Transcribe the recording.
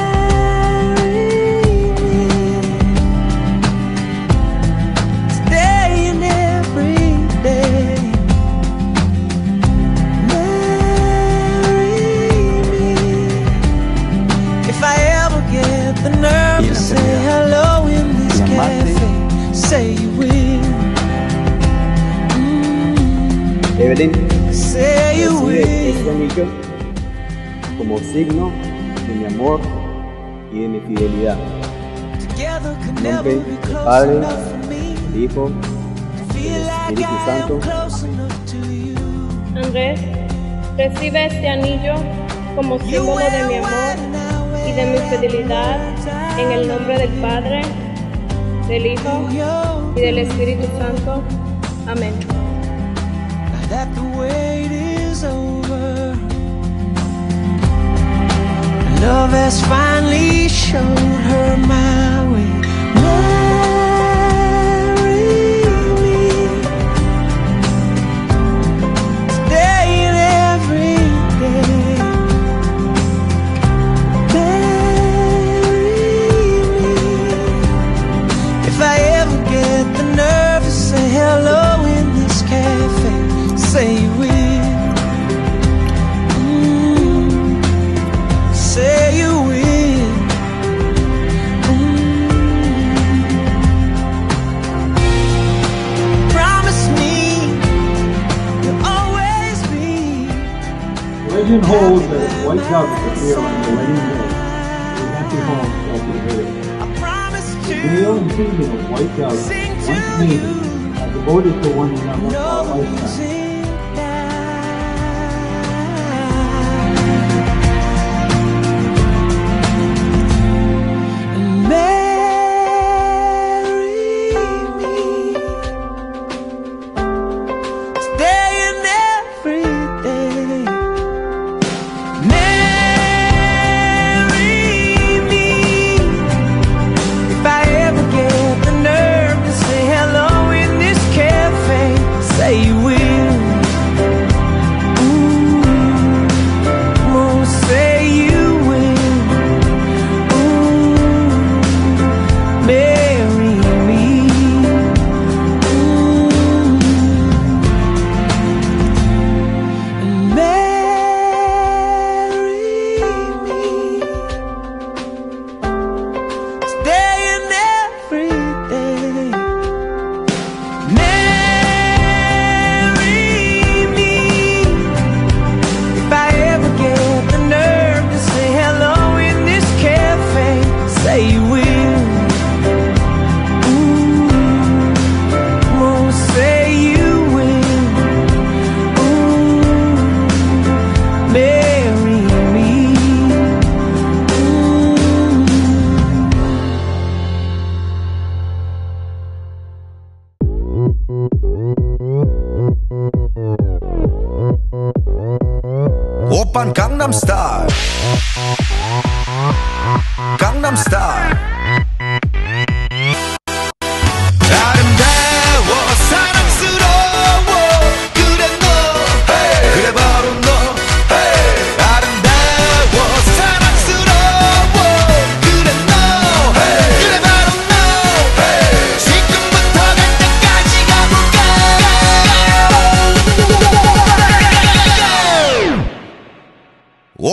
Marry me. Stay in every day. Marry me. If I ever get the nerve to say hello in this cafe, say you will. Evelyn, say you este anillo como signo de mi amor y de mi fidelidad. En nombre be del close Padre, del Hijo, Feel like Espíritu I Santo. am close enough to you. Andrés, recibe este anillo como símbolo de mi amor y de mi fidelidad en el nombre del Padre, del Hijo y del Espíritu Santo. Amén. Love has finally showed her my white on the wedding day. The empty home shall be hers. I promise The male and to female white doves, once to mated, you. are uh, devoted to one another for a lifetime. 오빤 강남스타일 강남스타일